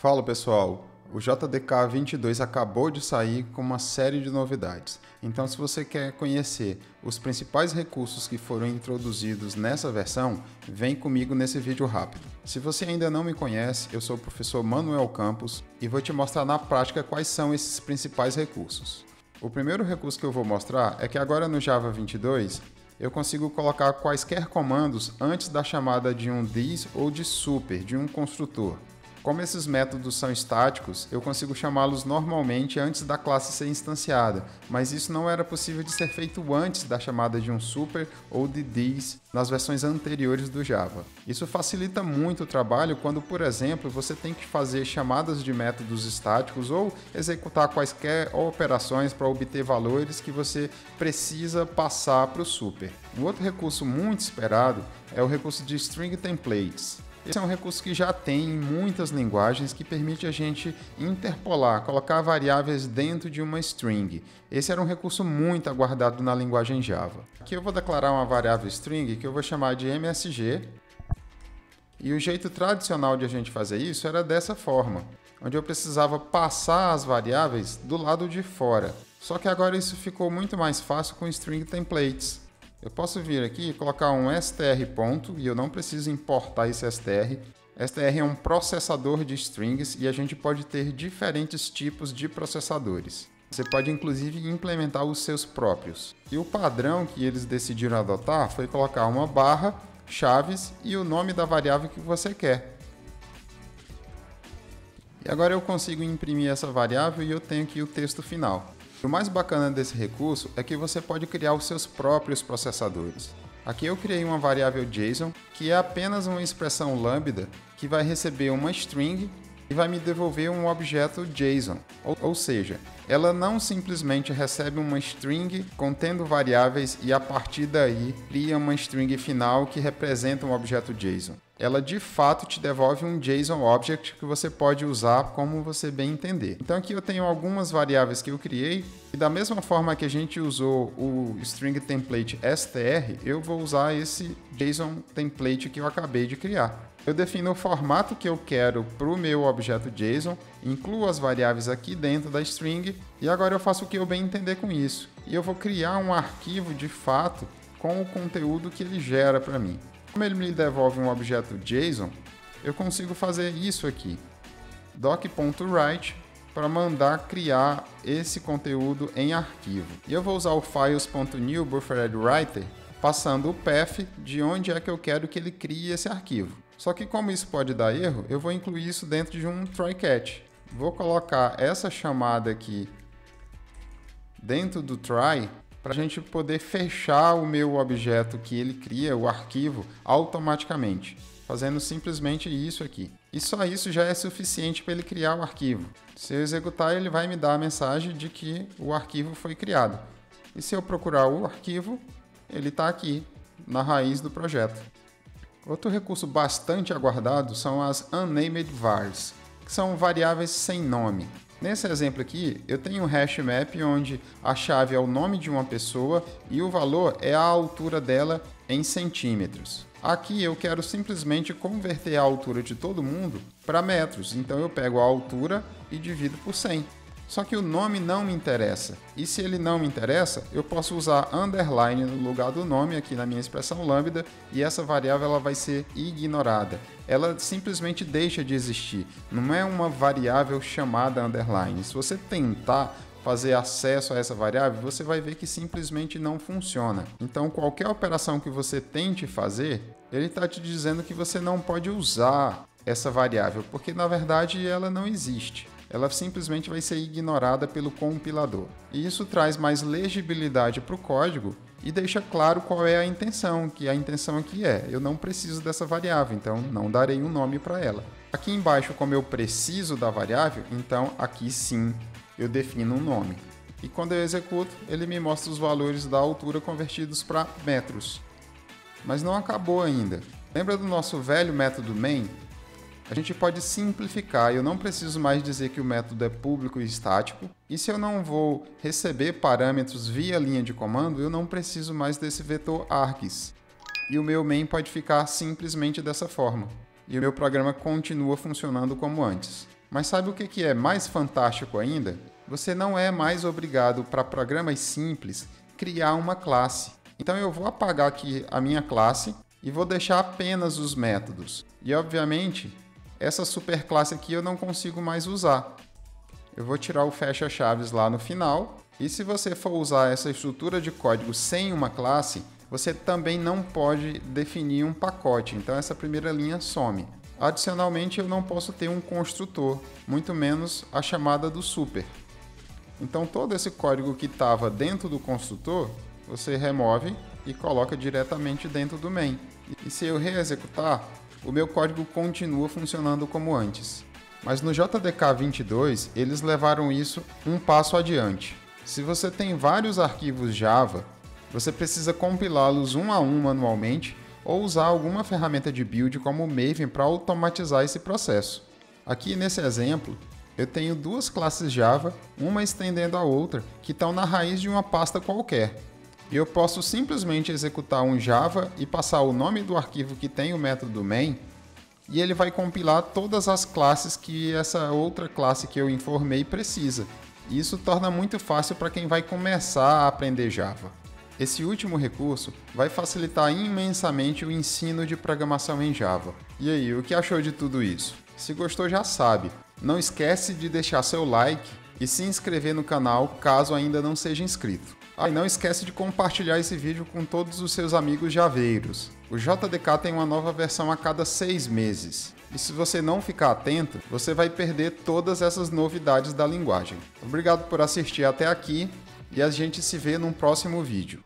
Fala pessoal, o JDK 22 acabou de sair com uma série de novidades. Então, se você quer conhecer os principais recursos que foram introduzidos nessa versão, vem comigo nesse vídeo rápido. Se você ainda não me conhece, eu sou o professor Manuel Campos e vou te mostrar na prática quais são esses principais recursos. O primeiro recurso que eu vou mostrar é que agora no Java 22 eu consigo colocar quaisquer comandos antes da chamada de um this ou de super, de um construtor. Como esses métodos são estáticos, eu consigo chamá-los normalmente antes da classe ser instanciada, mas isso não era possível de ser feito antes da chamada de um super ou de this nas versões anteriores do Java. Isso facilita muito o trabalho quando, por exemplo, você tem que fazer chamadas de métodos estáticos ou executar quaisquer operações para obter valores que você precisa passar para o super. Um outro recurso muito esperado é o recurso de String Templates. Esse é um recurso que já tem em muitas linguagens que permite a gente interpolar, colocar variáveis dentro de uma string. Esse era um recurso muito aguardado na linguagem Java. Aqui eu vou declarar uma variável string que eu vou chamar de MSG. E o jeito tradicional de a gente fazer isso era dessa forma, onde eu precisava passar as variáveis do lado de fora. Só que agora isso ficou muito mais fácil com string templates. Eu posso vir aqui e colocar um str ponto e eu não preciso importar esse str. str é um processador de strings e a gente pode ter diferentes tipos de processadores. Você pode inclusive implementar os seus próprios. E o padrão que eles decidiram adotar foi colocar uma barra, chaves e o nome da variável que você quer. E agora eu consigo imprimir essa variável e eu tenho aqui o texto final. O mais bacana desse recurso é que você pode criar os seus próprios processadores. Aqui eu criei uma variável JSON, que é apenas uma expressão lambda que vai receber uma string e vai me devolver um objeto JSON. Ou, ou, seja, ela não simplesmente recebe uma string contendo variáveis e a partir daí cria uma string final que representa um objeto JSON ela de fato te devolve um JSON Object que você pode usar como você bem entender. Então aqui eu tenho algumas variáveis que eu criei e da mesma forma que a gente usou o string template str, eu vou usar esse JSON template que eu acabei de criar. Eu defino o formato que eu quero para o meu objeto JSON, incluo as variáveis aqui dentro da string e agora eu faço o que eu bem entender com isso. E eu vou criar um arquivo de fato com o conteúdo que ele gera para mim. Como ele me devolve um objeto JSON, eu consigo fazer isso aqui. doc.write para mandar criar esse conteúdo em arquivo. E eu vou usar o files.new buffered writer passando o path de onde é que eu quero que ele crie esse arquivo. Só que como isso pode dar erro, eu vou incluir isso dentro de um try catch. Vou colocar essa chamada aqui dentro do try para a gente poder fechar o meu objeto que ele cria, o arquivo, automaticamente, fazendo simplesmente isso aqui. E só isso já é suficiente para ele criar o arquivo. Se eu executar, ele vai me dar a mensagem de que o arquivo foi criado. E se eu procurar o arquivo, ele está aqui, na raiz do projeto. Outro recurso bastante aguardado são as unnamed vars, que são variáveis sem nome. Nesse exemplo aqui, eu tenho um hash map onde a chave é o nome de uma pessoa e o valor é a altura dela em centímetros. Aqui eu quero simplesmente converter a altura de todo mundo para metros, então eu pego a altura e divido por 100. Só que o nome não me interessa. E se ele não me interessa, eu posso usar underline no lugar do nome aqui na minha expressão lambda e essa variável ela vai ser ignorada. Ela simplesmente deixa de existir. Não é uma variável chamada underline. Se você tentar fazer acesso a essa variável, você vai ver que simplesmente não funciona. Então, qualquer operação que você tente fazer, ele está te dizendo que você não pode usar essa variável, porque na verdade ela não existe ela simplesmente vai ser ignorada pelo compilador. E isso traz mais legibilidade para o código e deixa claro qual é a intenção, que a intenção aqui é, eu não preciso dessa variável, então não darei um nome para ela. Aqui embaixo, como eu preciso da variável, então aqui sim eu defino um nome. E quando eu executo, ele me mostra os valores da altura convertidos para metros. Mas não acabou ainda. Lembra do nosso velho método main? A gente pode simplificar. Eu não preciso mais dizer que o método é público e estático. E se eu não vou receber parâmetros via linha de comando, eu não preciso mais desse vetor args. E o meu main pode ficar simplesmente dessa forma. E o meu programa continua funcionando como antes. Mas sabe o que é mais fantástico ainda? Você não é mais obrigado para programas simples criar uma classe. Então eu vou apagar aqui a minha classe e vou deixar apenas os métodos. E obviamente, essa superclasse aqui eu não consigo mais usar. Eu vou tirar o fecha chaves lá no final. E se você for usar essa estrutura de código sem uma classe, você também não pode definir um pacote. Então essa primeira linha some. Adicionalmente, eu não posso ter um construtor, muito menos a chamada do super. Então todo esse código que estava dentro do construtor, você remove e coloca diretamente dentro do main. E se eu reexecutar, o meu código continua funcionando como antes. Mas no JDK 22, eles levaram isso um passo adiante. Se você tem vários arquivos Java, você precisa compilá-los um a um manualmente ou usar alguma ferramenta de build como o Maven para automatizar esse processo. Aqui nesse exemplo, eu tenho duas classes Java, uma estendendo a outra, que estão na raiz de uma pasta qualquer. Eu posso simplesmente executar um Java e passar o nome do arquivo que tem o método main, e ele vai compilar todas as classes que essa outra classe que eu informei precisa. Isso torna muito fácil para quem vai começar a aprender Java. Esse último recurso vai facilitar imensamente o ensino de programação em Java. E aí, o que achou de tudo isso? Se gostou já sabe, não esquece de deixar seu like e se inscrever no canal caso ainda não seja inscrito. Ah, e não esquece de compartilhar esse vídeo com todos os seus amigos javeiros. O JDK tem uma nova versão a cada seis meses. E se você não ficar atento, você vai perder todas essas novidades da linguagem. Obrigado por assistir até aqui e a gente se vê num próximo vídeo.